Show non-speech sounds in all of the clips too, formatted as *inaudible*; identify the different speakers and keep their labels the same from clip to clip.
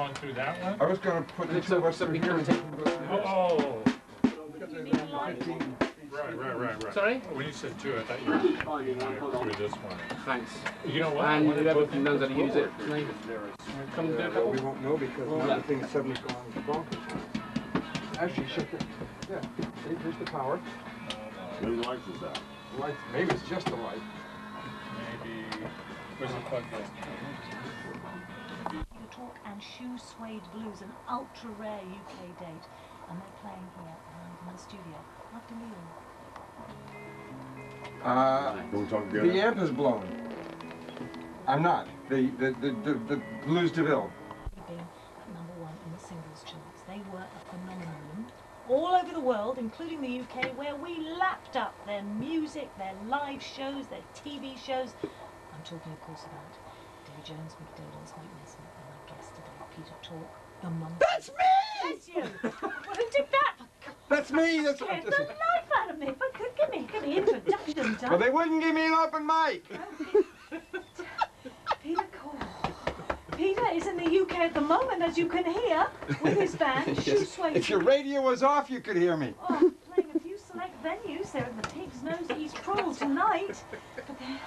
Speaker 1: going through that one?
Speaker 2: I was gonna put the two of us
Speaker 3: So
Speaker 2: through here.
Speaker 3: can take.
Speaker 1: Oh,
Speaker 4: You mean live?
Speaker 1: right, right, right, right.
Speaker 3: Sorry?
Speaker 1: When you said two, I thought you were going oh, through this one.
Speaker 3: Thanks.
Speaker 1: You know what? I
Speaker 3: And
Speaker 1: wanna
Speaker 3: whoever
Speaker 1: put them
Speaker 3: knows how to use it,
Speaker 1: forward.
Speaker 3: come do a
Speaker 2: Yeah, well, we won't know because now the thing is suddenly gone bonkers. Actually, shut the, yeah, see, here's the power.
Speaker 5: Maybe the lights is out.
Speaker 2: Light, maybe it's just the light.
Speaker 1: Maybe, where's the plug go?
Speaker 4: The Talk and Shoe Suede Blues, an ultra rare UK date, and they're playing here in the studio after Neil.
Speaker 2: Uh,
Speaker 5: Can we talk
Speaker 2: the amp is blown. I'm not. The, the, the, the, the Blues DeVille.
Speaker 4: being at number one in the singles charts. They were a phenomenon all over the world, including the UK, where we lapped up their music, their live shows, their TV shows. I'm talking, of course, about Davy Jones, Mick Dolenz, Mike Nesmith, and my guest today, Peter Tork, the Monkee. That's me! That's you! well, who did that?
Speaker 2: That's me. That's
Speaker 4: Scared the life out of me. But could give me, give me introduction,
Speaker 2: Well,
Speaker 4: Doug.
Speaker 2: they wouldn't give me an open mic.
Speaker 4: Peter Cole. Peter is in the UK at the moment, as you can hear, with his band, *laughs* Shoe Suede
Speaker 2: If your radio was off, you could hear me.
Speaker 4: Oh, playing a few select venues. They're at the Pig's Nose East Prawle tonight. But they are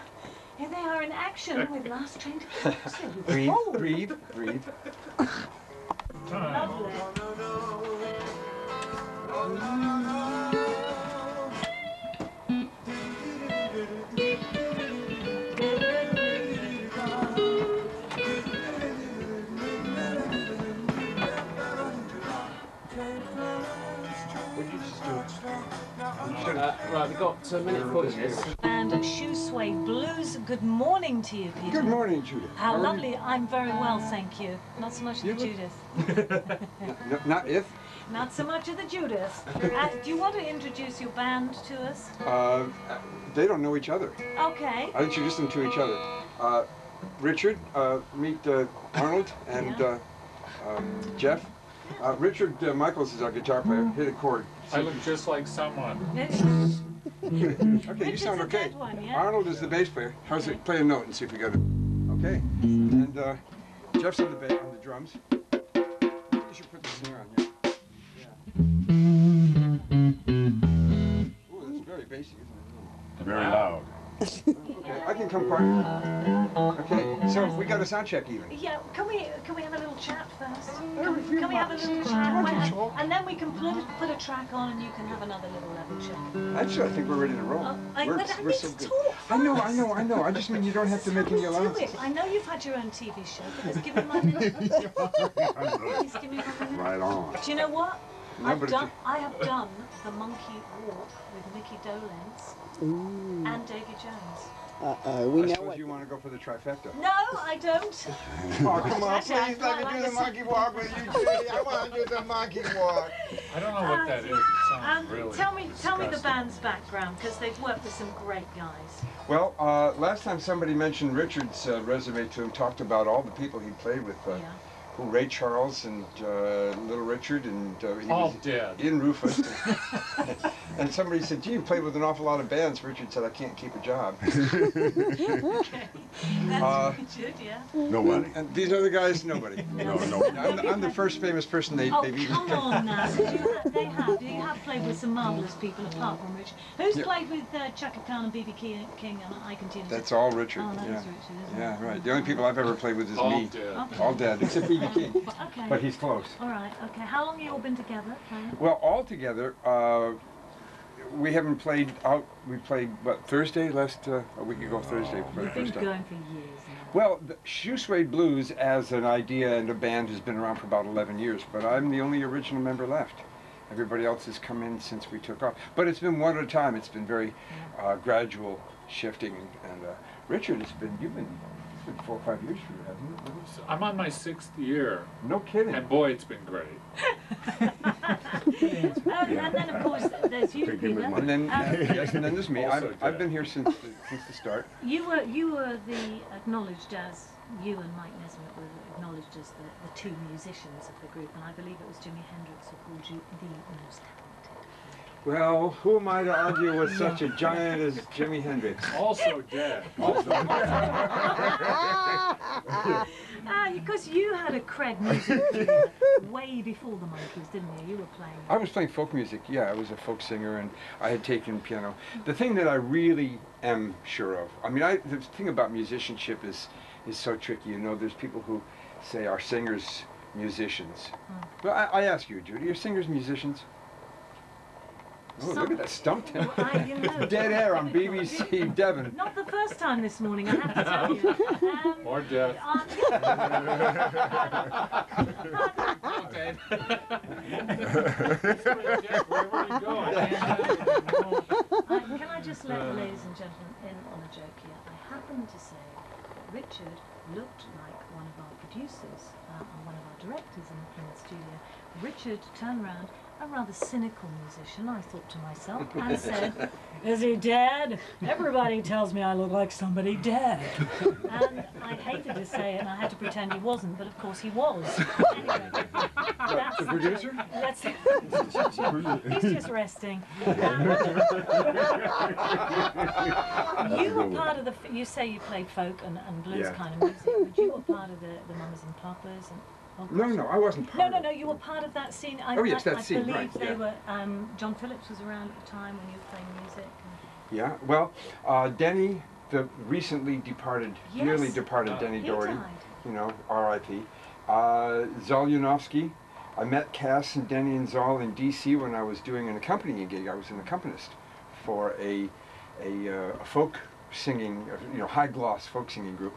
Speaker 4: in action with Last Train to *laughs* Kingston.
Speaker 2: Breathe,
Speaker 4: Oh,
Speaker 2: breathe, breathe.
Speaker 4: lovely.
Speaker 3: Uh, right, we've got a minute forty minutes.
Speaker 4: And Shoe Suede Blues. Good morning to you, Peter.
Speaker 2: Good morning, Judith.
Speaker 4: How
Speaker 2: are you?
Speaker 4: lovely. I'm very well, thank you. Not so much of the
Speaker 2: look-
Speaker 4: Judith. *laughs*
Speaker 2: N- Not if.
Speaker 4: Not so much of the Judith. Uh, do you want to introduce your band to us?
Speaker 2: Uh, they don't know each other.
Speaker 4: Okay.
Speaker 2: I introduced them to each other. Uh, Richard, uh, meet uh, Arnold *laughs* and
Speaker 4: Yeah.
Speaker 2: uh, um, Jeff. Uh, Richard uh, Mikuls is our guitar player. Hit a chord.
Speaker 1: I look just like someone. *laughs*
Speaker 2: Okay, you sound okay.
Speaker 4: one, yeah?
Speaker 2: Arnold is the bass player. How's it? Play a note and see if we got it. Okay. And uh, Jeff's on the ba- on the drums. You should put the snare on. Yeah. Ooh, that's very bassy, isn't it?
Speaker 5: Very loud.
Speaker 2: Okay, I can come part. Okay, so we got a sound check even.
Speaker 4: Yeah, can we can we have a little chat first? Can, can we have a little chat?
Speaker 2: Why
Speaker 4: and, then we can put, put a track on and you can have another little level check.
Speaker 2: Actually, I think we're ready to roll.
Speaker 4: Oh, I,
Speaker 2: we're
Speaker 4: but
Speaker 2: we're
Speaker 4: need
Speaker 2: so good. I know, I know, I know. I just mean you don't have to make any
Speaker 4: How do
Speaker 2: allowances.
Speaker 4: it. I know you've had your own TV show, but just give me *laughs* my little. Please give me my little.
Speaker 5: Right on.
Speaker 4: Do you know what?
Speaker 2: No,
Speaker 4: I've done, I have done the Monkey Walk with Micky Dolenz and Davy Jones.
Speaker 6: Uh-oh, we
Speaker 2: I
Speaker 6: know
Speaker 2: suppose you want to go for the trifecta.
Speaker 4: No, I don't. *laughs*
Speaker 2: Oh, come on, please let me
Speaker 4: like
Speaker 2: do the
Speaker 4: this.
Speaker 2: monkey walk with you, Judi. I want to do the monkey walk.
Speaker 1: I don't know what that is. It sounds
Speaker 4: Um,
Speaker 1: really
Speaker 4: tell me, tell me the band's background because they've worked with some great guys.
Speaker 2: Well, uh, last time somebody mentioned Richard's uh, resume to him, talked about all the people he played with. Uh,
Speaker 4: Yeah.
Speaker 2: Who, Ray Charles and uh, Little Richard and uh, he
Speaker 1: All
Speaker 2: was
Speaker 1: dead.
Speaker 2: in Rufus. *laughs* and somebody said, gee, you played with an awful lot of bands. Richard said, I can't keep a job. *laughs*
Speaker 4: Okay, that's
Speaker 2: Uh,
Speaker 4: good, yeah.
Speaker 5: Nobody.
Speaker 2: and these other guys, nobody. *laughs*
Speaker 5: No, no.
Speaker 2: I'm, the- I'm the first famous person they,
Speaker 4: Oh,
Speaker 2: they've even
Speaker 4: come on now. 'cause You have, they have. You have played with some marvellous people apart from Richard. Who's
Speaker 2: Yeah.
Speaker 4: played with uh, Chaka Khan and BB King, King and I continue to
Speaker 2: That's all Richard.
Speaker 4: Oh, that is
Speaker 2: yeah.
Speaker 4: Richard, isn't
Speaker 2: Yeah,
Speaker 4: it?
Speaker 2: right. The only people I've ever played with is
Speaker 1: All
Speaker 2: me.
Speaker 1: dead.
Speaker 2: All dead, except BB King.
Speaker 4: Okay.
Speaker 2: But he's close.
Speaker 4: All right. Okay. How long have you all been together playing?
Speaker 2: Well, all together, uh, we haven't played out. We played what Thursday last uh, a week ago Thursday For
Speaker 4: You've been
Speaker 2: time.
Speaker 4: going for years now.
Speaker 2: Well, the Shoe Suede Blues as an idea and a band has been around for about 11 years, but I'm the only original member left. Everybody else has come in since we took off. But it's been one at a time. It's been very uh, gradual shifting. And, and uh, Richard, it's been, you've been, it's been four or five years for you, haven't it?
Speaker 1: So I'm on my sixth year,
Speaker 2: No kidding.
Speaker 1: and boy, it's been great.
Speaker 4: Um, *laughs* and then, of course, there's you,
Speaker 5: Take him
Speaker 4: Peter.
Speaker 5: as
Speaker 2: And then,
Speaker 4: Um,
Speaker 2: yes, and then there's me. *laughs*
Speaker 1: Also
Speaker 2: I've, I've been here since the, since the start.
Speaker 4: You were you were the acknowledged as you and Mike Nesmith were acknowledged as the, the two musicians of the group, and I believe it was Jimi Hendrix who called you the most talented.
Speaker 2: Well, who am I to argue with *laughs* such a giant as Jimi Hendrix?
Speaker 1: Also dead. *laughs*
Speaker 4: Ah, because you had a Craig music *laughs* way before the Monkees, didn't you? You were playing.
Speaker 2: I was playing folk music. Yeah, I was a folk singer, and I had taken piano. The thing that I really am sure of, I mean, I, the thing about musicianship is is so tricky. You know, there's people who say are singers musicians. Well, I, I ask you, Judi, are singers musicians? Oh, look at that stumped him.
Speaker 4: Well, I- you know. *laughs*
Speaker 2: Dead air on *laughs* BBC Devon.
Speaker 4: Not the first time this morning, I have to tell you. *laughs* Um,
Speaker 1: More death.
Speaker 4: uh,
Speaker 1: Okay. Jeff, where were you going?
Speaker 4: I, can I just let the ladies and gentlemen in on a joke here? I happen to say that Richard looked like one of our producers uh, and one of our directors in the Plymouth studio. Richard turned round, a rather cynical musician, I thought to myself, and said, *laughs* Is he dead? Everybody tells me I look like somebody dead. And I hated to say it, and I had to pretend he wasn't, but of course he was. Anyway, *laughs*
Speaker 2: the. Producer?
Speaker 4: That's He's just resting. Um, *laughs* you were part of the. You say you played folk and, and blues
Speaker 2: Yeah.
Speaker 4: kind of music, but you were part of the, the Mamas and Papas and. oh
Speaker 2: No, no, I wasn't part
Speaker 4: No, no, no. You were part of that scene. I,
Speaker 2: Oh, yes,
Speaker 4: I,
Speaker 2: that
Speaker 4: I
Speaker 2: scene,
Speaker 4: believe
Speaker 2: right,
Speaker 4: they
Speaker 2: yeah.
Speaker 4: were. Um, John Phillips was around at the time when you were playing music. and-
Speaker 2: Yeah, well, uh, Denny, the recently departed, nearly
Speaker 4: Yes.
Speaker 2: departed Denny
Speaker 4: He
Speaker 2: Doherty,
Speaker 4: died.
Speaker 2: you know, R.I.P. Uh, Zal Yanovsky. I met Cass and Denny and Zal in D.C. when I was doing an accompanying gig. I was an accompanist for a a, uh, a folk singing, uh, you know, high gloss folk singing group.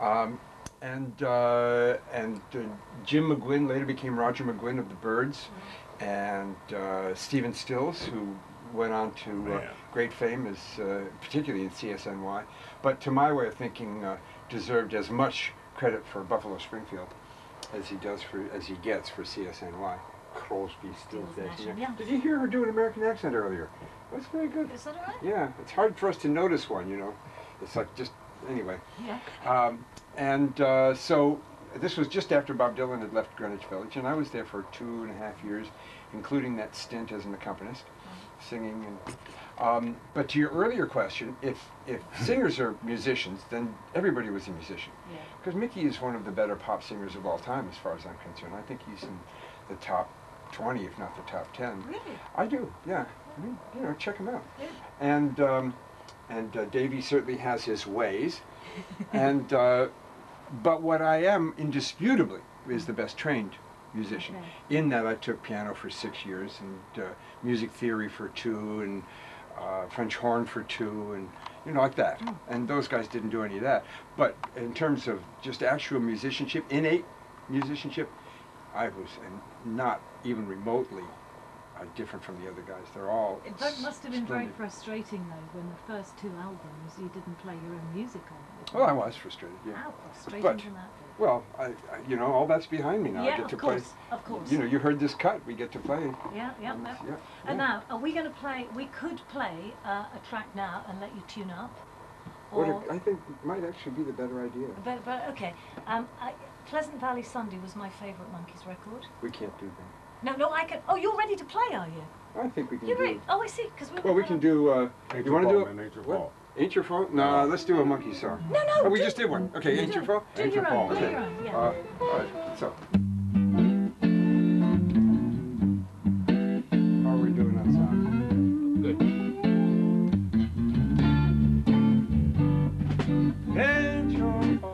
Speaker 2: Um, and uh, and uh, Jim McGuinn later became Roger McGuinn of the Byrds, and uh, Stephen Stills, who went on to uh, great fame as uh, particularly in CSNY, but to my way of thinking, uh, deserved as much credit for Buffalo Springfield as he does for as he gets for CSNY. Crosby, Stills,
Speaker 4: Stills
Speaker 2: Nash,
Speaker 4: Nash,
Speaker 2: yeah.
Speaker 4: yeah.
Speaker 2: Did you hear her do an American accent earlier? That's very good.
Speaker 4: Is that right?
Speaker 2: Yeah, it's hard for us to notice one, you know. It's like just anyway.
Speaker 4: Yeah.
Speaker 2: Um, and uh, so this was just after Bob Dylan had left Greenwich Village, and I was there for two and a half years, including that stint as an accompanist, singing. And, um, but to your earlier question, if if *laughs* singers are musicians, then everybody was a musician.
Speaker 4: Yeah.
Speaker 2: Because Mickey is one of the better pop singers of all time, as far as I'm concerned. I think he's in the top 20, if not the top 10.
Speaker 4: Really?
Speaker 2: I do, yeah. I mean, you know, check him out.
Speaker 4: Yeah.
Speaker 2: And um, and uh, Davy certainly has his ways. *laughs* and uh, but what I am indisputably is the best trained musician.
Speaker 4: Okay.
Speaker 2: In that I took piano for six years and uh, music theory for two and uh, French horn for two and you know like that. And those guys didn't do any of that. But in terms of just actual musicianship, innate musicianship, I was and not even remotely uh, different from the other guys. They're all.
Speaker 4: It must have been very
Speaker 2: splendid.
Speaker 4: frustrating though when the first two albums you didn't play your own music on.
Speaker 2: Oh, I was frustrated. Yeah.
Speaker 4: How frustrating
Speaker 2: But-
Speaker 4: can that be?
Speaker 2: Well, I, I, you know, all that's behind me now. I
Speaker 4: yeah,
Speaker 2: get
Speaker 4: of
Speaker 2: to
Speaker 4: course,
Speaker 2: play.
Speaker 4: of course.
Speaker 2: You know, you heard this cut. We get to play.
Speaker 4: yeah, yeah,
Speaker 2: And,
Speaker 4: yeah.
Speaker 2: yeah,
Speaker 4: And now, are we going to play? We could play uh, a track now and let you tune up.
Speaker 2: What
Speaker 4: Or,
Speaker 2: a- I think might actually be the better idea.
Speaker 4: but, but okay, um, I, Pleasant Valley Sunday was my favourite Monkees record.
Speaker 2: We can't do that.
Speaker 4: No, no, I can. Oh, you're ready to play, are you?
Speaker 2: I think we can
Speaker 4: You're
Speaker 2: do.
Speaker 4: right. Oh, I see. Because we.
Speaker 2: Well, we can do. Uh,
Speaker 5: Ain't
Speaker 2: you want to do
Speaker 5: fault,
Speaker 2: it?
Speaker 5: man, ain't your
Speaker 2: what?
Speaker 5: fault.
Speaker 2: Ain't your fault? No, let's do a monkey song.
Speaker 4: No, no.
Speaker 2: Oh, we
Speaker 4: do-
Speaker 2: just did one. Okay,
Speaker 4: do
Speaker 2: ain't your
Speaker 4: it.
Speaker 2: fault?
Speaker 4: Do
Speaker 5: Ain't
Speaker 4: your
Speaker 5: your
Speaker 4: own.
Speaker 5: fault.
Speaker 4: Do
Speaker 2: Okay.
Speaker 4: your own. Yeah.
Speaker 2: Uh, all right. So. How are we doing on sound?
Speaker 1: Good.
Speaker 2: Ain't your fault.